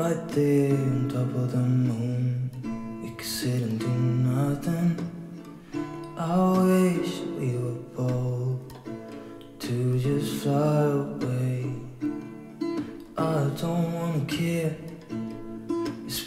right there on top of the moon. We could sit and do nothing. I wish we were bold to just fly away. I don't wanna care. It's